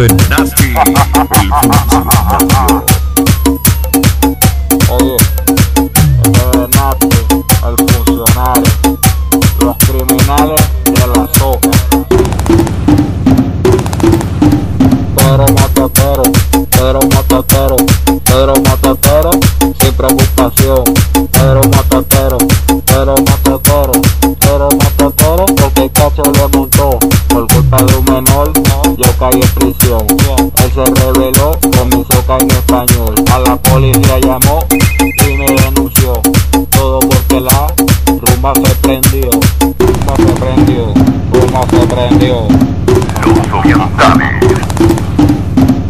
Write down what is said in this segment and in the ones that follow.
The Nasty. Oye, este es el funcionario, los criminales de la sopa. Pedro Motetero, Pedro Motetero, Pedro Motetero, sin preocupación. Porque el cacho le montó. Por culpa de un menor, yo caí en prisión. Él se reveló con mi soca en español. A la policía llamó y me denunció. Todo porque la rumba se prendió. Rumba se prendió. Rumba se prendió. Los orientales.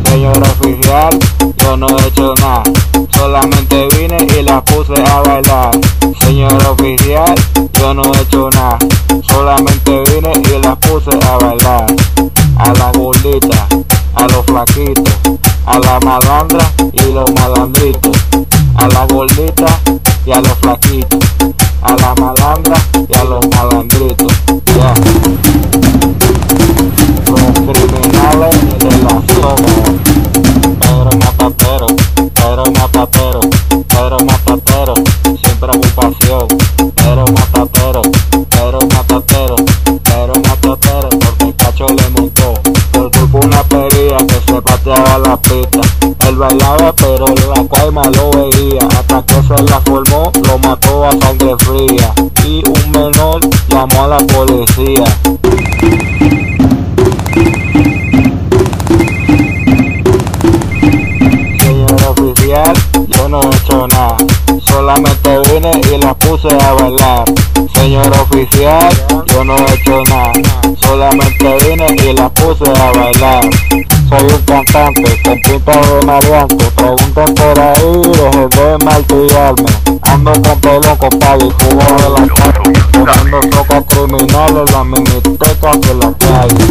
Señor oficial, yo no he hecho nada. Solamente vine y la puse a bailar. Señor oficial, yo no he hecho nada. Solamente vine y la puse a bailar. A la gordita, a los flaquitos, a la malandra y los malandritos. A la gordita y a los flaquitos. A la malandra y a los malandritos. Ya. Los criminales de la zona. Pedro Matatero, Pedro Matatero, Pedro Matatero, pista. Él bailaba pero la cuaima lo veía. Hasta que se la formó, lo mató a sangre fría. Y un menor llamó a la policía. Señor oficial, yo no he hecho nada. Solamente vine y la puse a bailar. Señor oficial, yo no he hecho nada. Solamente vine y la puse a bailar. Soy un cantante con pinta de maleante. Pregunten por ahí, dejen de martillarme. Ando con pelo compadre y jugo de la calle. Poniendo soca criminales, la miniteca de la calle.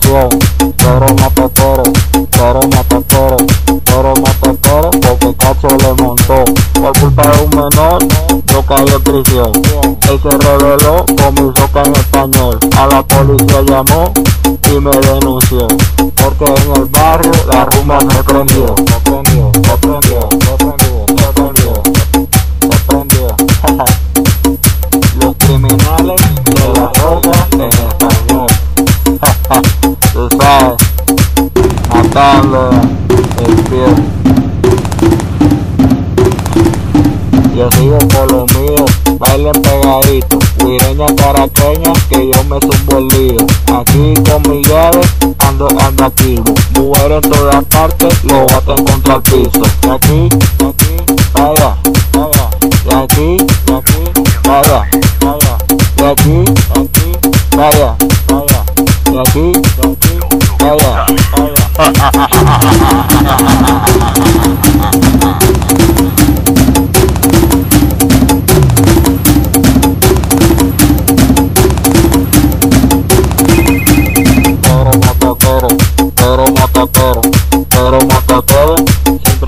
Sin preocupación. Pedro Matatero, Pedro Matatero, Pedro Matatero, porque el cacho le montó. Por culpa de un menor, yo caí en prisión. Él se reveló con mi en español. A la policía llamó y me denunció. Porque en el barrio la rumba se prendió. Se prendió, se prendió, Yo sigo por lo mío, bailen pegadito, guireña caraqueña, que yo me subo el lío. Aquí con mi llave, ando, ando activo. Mujer en todas partes, lo bato en contra el piso. Y aquí, y aquí, vaya, vaya. Y aquí, y aquí, vaya, vaya. Y aquí, aquí, vaya, vaya. Y aquí, y aquí, vaya, vaya.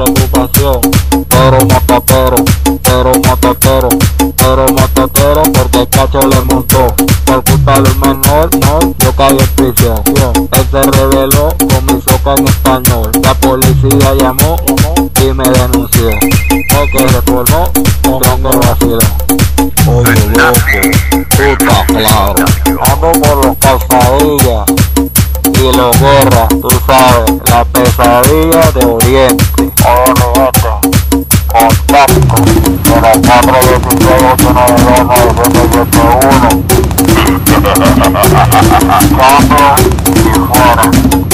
preocupación. Pedro Motatero, Pedro Motatero, Pedro Motatero, porque el cacho le montó. Por culpa del menor, no, yo caí en prisión. Él se reveló con mi soca en español. La policía llamó y me denunció. Porque reformó con tronco vacío. Oye, loco, puta claro. Ando por los calzadillas y los gorras, tú sabes, la pesadilla de Oriente. Oye, mi gente, contacto, de la 416 899 y fuera.